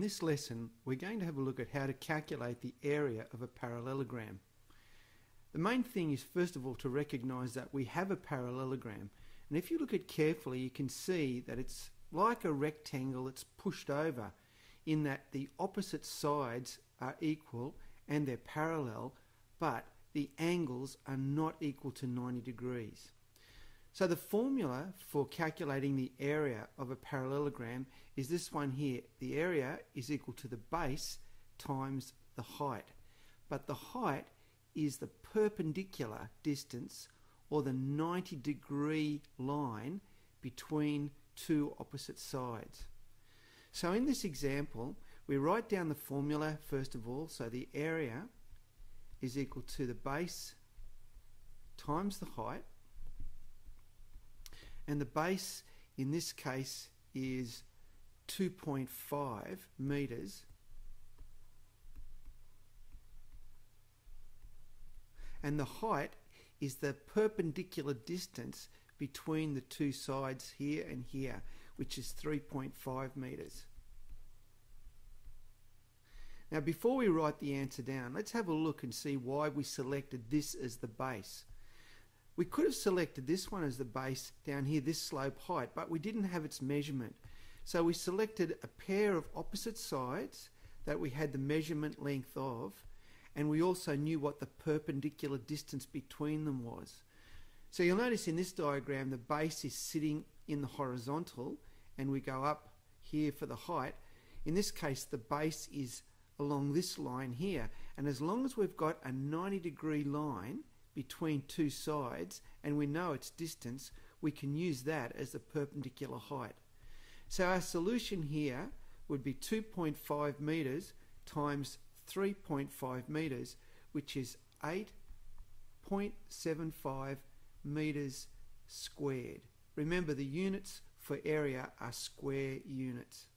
this lesson, we're going to have a look at how to calculate the area of a parallelogram. The main thing is, first of all, to recognize that we have a parallelogram. And if you look at carefully, you can see that it's like a rectangle that's pushed over in that the opposite sides are equal and they're parallel, but the angles are not equal to 90 degrees. So the formula for calculating the area of a parallelogram is this one here. The area is equal to the base times the height. But the height is the perpendicular distance or the 90 degree line between two opposite sides. So in this example, we write down the formula first of all. So the area is equal to the base times the height and the base in this case is 2.5 meters and the height is the perpendicular distance between the two sides here and here which is 3.5 meters. Now before we write the answer down let's have a look and see why we selected this as the base. We could have selected this one as the base down here, this slope height, but we didn't have its measurement. So we selected a pair of opposite sides that we had the measurement length of, and we also knew what the perpendicular distance between them was. So you'll notice in this diagram the base is sitting in the horizontal, and we go up here for the height. In this case, the base is along this line here, and as long as we've got a 90 degree line, between two sides and we know its distance, we can use that as the perpendicular height. So our solution here would be 2.5 meters times 3.5 meters, which is 8.75 meters squared. Remember the units for area are square units.